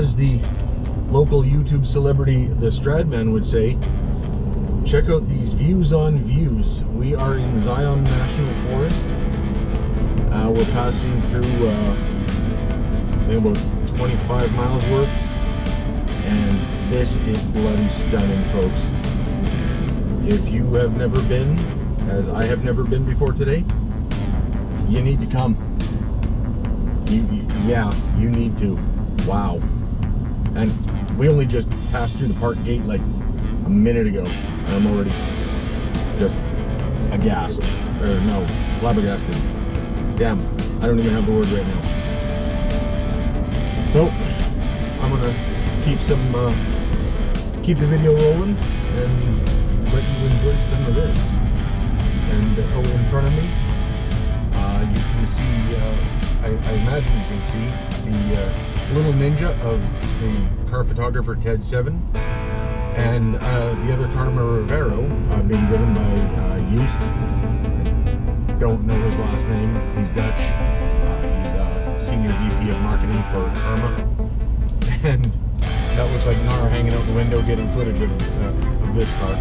as the local YouTube celebrity, the Stradman would say, check out these views on views. We are in Zion National Forest. Uh, we're passing through uh, maybe about 25 miles worth. And this is bloody stunning, folks. If you have never been, as I have never been before today, you need to come. You, you, yeah, you need to. Wow. And we only just passed through the park gate like a minute ago, and I'm already just aghast. Or no, flabbergasted. Damn, I don't even have the word right now. So, I'm gonna keep some, uh, keep the video rolling and let you enjoy some of this. And uh, oh, in front of me, uh, you can see, uh, I, I, imagine you can see the uh, little ninja of the car photographer Ted Seven, and uh, the other car Revero, uh, being driven by uh. Don't know his last name. He's Dutch. Uh, he's a senior VP of marketing for Karma, and that looks like Nara hanging out the window getting footage of, uh, of this car.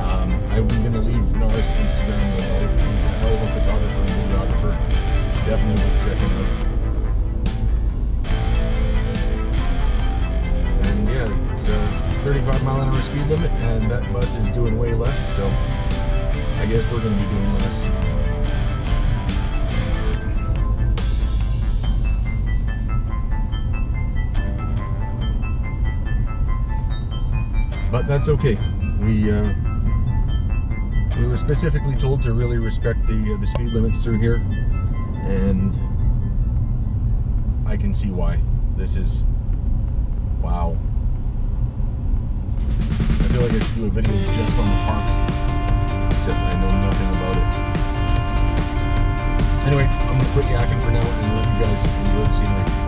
Um, I'm going to leave Nara's Instagram below. He's a hell of a photographer and videographer. Definitely worth checking out. And yeah, it's a 35 mile an hour speed limit, and that bus is doing way less, so I guess we're going to be doing less. But that's okay. We uh, we were specifically told to really respect the uh, the speed limits through here, and I can see why. This is wow. I feel like I should do a video just on the park, except I know nothing about it. Anyway, I'm gonna quit yakking for now and let you guys enjoy the scenery.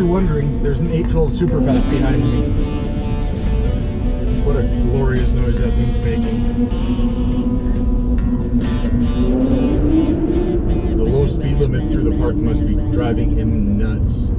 you're wondering, there's an 812 Superfast behind me. What a glorious noise that thing's making. The low speed limit through the park must be driving him nuts.